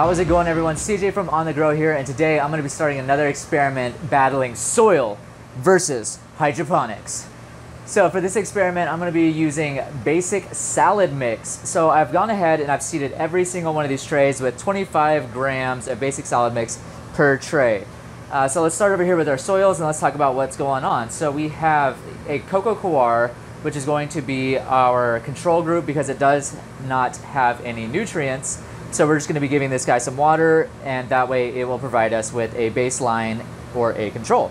How is it going everyone? CJ from On The Grow here and today I'm going to be starting another experiment battling soil versus hydroponics. So for this experiment I'm going to be using basic salad mix. So I've gone ahead and I've seeded every single one of these trays with 25 grams of basic salad mix per tray. Uh, so let's start over here with our soils and let's talk about what's going on. So we have a coco coir which is going to be our control group because it does not have any nutrients. So we're just going to be giving this guy some water and that way it will provide us with a baseline or a control.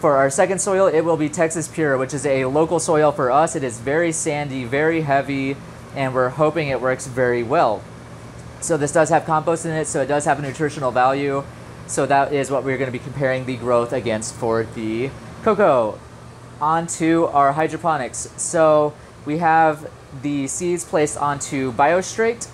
For our second soil, it will be Texas Pure, which is a local soil for us. It is very sandy, very heavy, and we're hoping it works very well. So this does have compost in it, so it does have a nutritional value. So that is what we're going to be comparing the growth against for the coco onto our hydroponics. So we have the seeds placed onto BioStrate,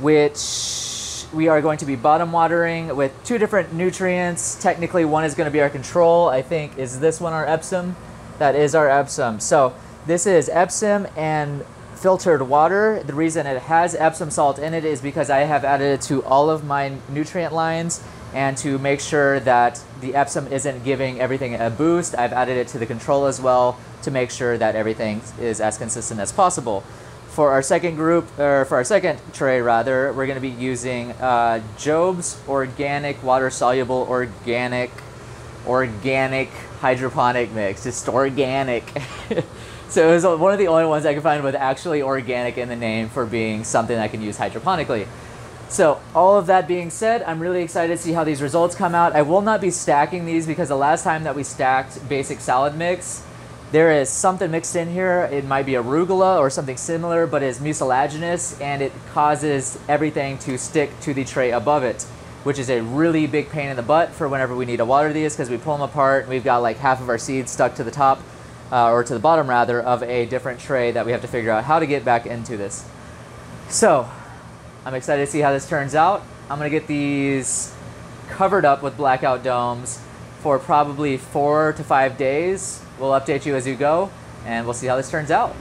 which we are going to be bottom watering with two different nutrients. Technically, one is going to be our control. I think, is this one our Epsom? That is our Epsom. So this is Epsom and filtered water. The reason it has Epsom salt in it is because I have added it to all of my nutrient lines and to make sure that the Epsom isn't giving everything a boost, I've added it to the control as well to make sure that everything is as consistent as possible. For our second group, or for our second tray rather, we're going to be using uh, Jobe's Organic Water Soluble Organic Organic Hydroponic Mix. Just organic. so it was one of the only ones I could find with actually organic in the name for being something I can use hydroponically. So all of that being said, I'm really excited to see how these results come out. I will not be stacking these because the last time that we stacked basic salad mix, there is something mixed in here. It might be arugula or something similar, but it's mucilaginous and it causes everything to stick to the tray above it, which is a really big pain in the butt for whenever we need to water these because we pull them apart and we've got like half of our seeds stuck to the top uh, or to the bottom rather of a different tray that we have to figure out how to get back into this. So I'm excited to see how this turns out. I'm gonna get these covered up with blackout domes for probably four to five days. We'll update you as you go, and we'll see how this turns out.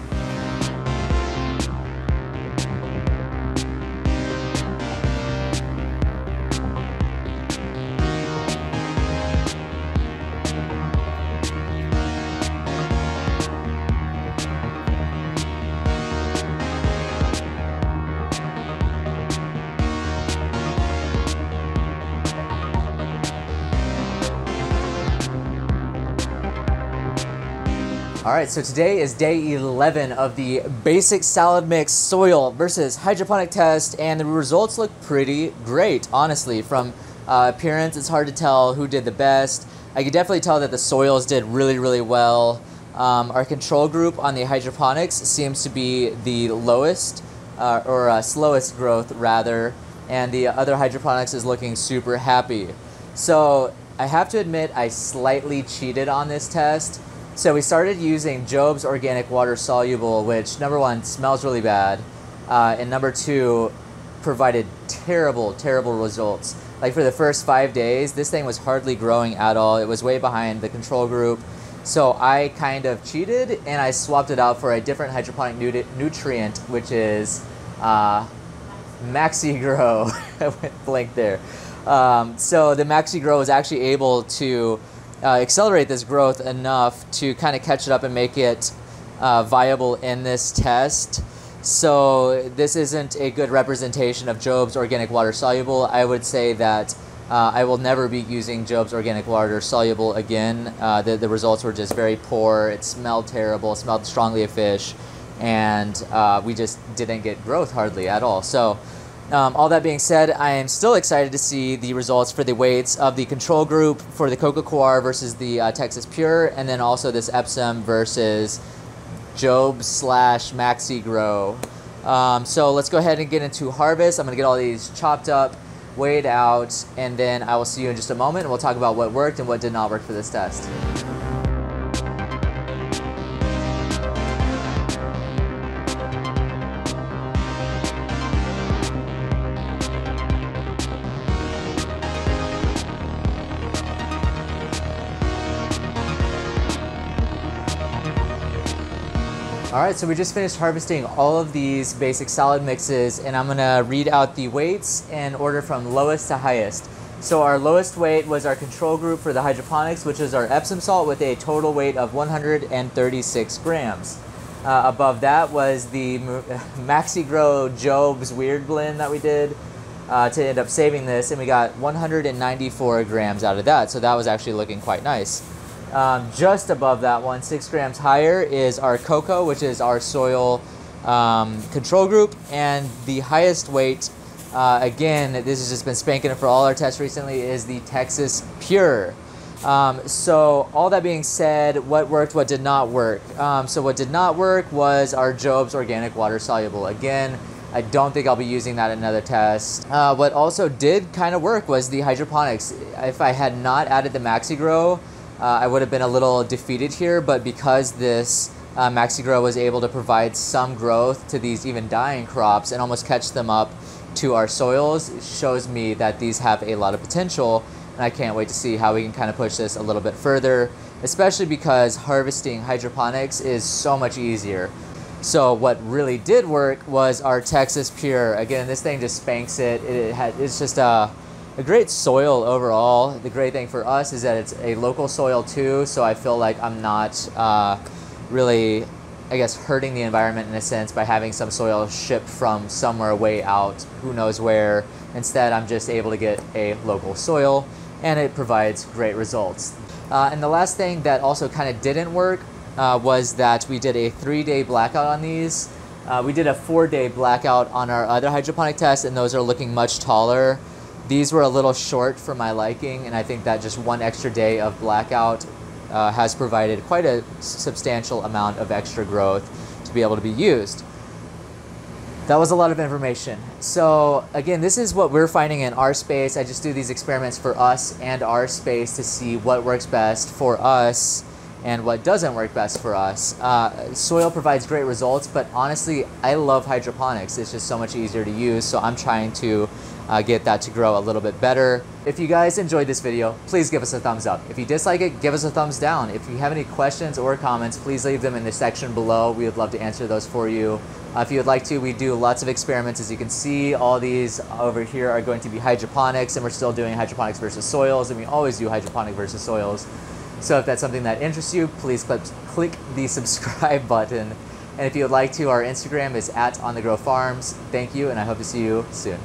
All right, so today is day 11 of the basic salad mix soil versus hydroponic test, and the results look pretty great, honestly. From uh, appearance, it's hard to tell who did the best. I could definitely tell that the soils did really, really well. Um, our control group on the hydroponics seems to be the lowest, uh, or uh, slowest growth, rather, and the other hydroponics is looking super happy. So I have to admit, I slightly cheated on this test. So we started using Jobe's Organic Water Soluble, which number one smells really bad, uh, and number two provided terrible, terrible results. Like for the first five days, this thing was hardly growing at all. It was way behind the control group. So I kind of cheated and I swapped it out for a different hydroponic nutri nutrient, which is uh, MaxiGro. I went blank there. Um, so the MaxiGro was actually able to uh, accelerate this growth enough to kind of catch it up and make it uh, viable in this test. So this isn't a good representation of Jobe's organic water soluble. I would say that uh, I will never be using Jobe's organic water soluble again. Uh, the, the results were just very poor. It smelled terrible, it smelled strongly of fish, and uh, we just didn't get growth hardly at all. So um, all that being said, I am still excited to see the results for the weights of the control group for the Coco Coir versus the uh, Texas Pure, and then also this Epsom versus Jobe slash MaxiGro. Um, so let's go ahead and get into harvest. I'm going to get all these chopped up, weighed out, and then I will see you in just a moment, and we'll talk about what worked and what did not work for this test. All right, so we just finished harvesting all of these basic solid mixes and I'm gonna read out the weights in order from lowest to highest. So our lowest weight was our control group for the hydroponics, which is our Epsom salt with a total weight of 136 grams. Uh, above that was the Maxi Grow Jobe's Weird Blend that we did uh, to end up saving this, and we got 194 grams out of that. So that was actually looking quite nice. Um, just above that one, six grams higher, is our coco, which is our soil um, control group, and the highest weight. Uh, again, this has just been spanking it for all our tests recently. Is the Texas Pure. Um, so all that being said, what worked, what did not work. Um, so what did not work was our Jobe's organic water soluble. Again, I don't think I'll be using that in another test. Uh, what also did kind of work was the hydroponics. If I had not added the MaxiGro, uh, I would have been a little defeated here, but because this uh, MaxiGro was able to provide some growth to these even dying crops and almost catch them up to our soils, shows me that these have a lot of potential and I can't wait to see how we can kind of push this a little bit further, especially because harvesting hydroponics is so much easier. So what really did work was our Texas Pure. Again, this thing just spanks it. It had, it's just a, a great soil overall. The great thing for us is that it's a local soil too, so I feel like I'm not uh, really, I guess, hurting the environment in a sense by having some soil shipped from somewhere way out, who knows where. Instead, I'm just able to get a local soil and it provides great results. Uh, and the last thing that also kind of didn't work uh, was that we did a three-day blackout on these. Uh, we did a four-day blackout on our other hydroponic tests, and those are looking much taller. These were a little short for my liking, and I think that just one extra day of blackout uh, has provided quite a substantial amount of extra growth to be able to be used. That was a lot of information. So again, this is what we're finding in our space. I just do these experiments for us and our space to see what works best for us and what doesn't work best for us. Uh, soil provides great results, but honestly, I love hydroponics. It's just so much easier to use, so I'm trying to uh, get that to grow a little bit better. If you guys enjoyed this video, please give us a thumbs up. If you dislike it, give us a thumbs down. If you have any questions or comments, please leave them in the section below. We would love to answer those for you. Uh, if you would like to, we do lots of experiments. As you can see, all these over here are going to be hydroponics, and we're still doing hydroponics versus soils, and we always do hydroponic versus soils. So if that's something that interests you, please click, click the subscribe button. And if you would like to, our Instagram is at On The Grow Farms. Thank you, and I hope to see you soon.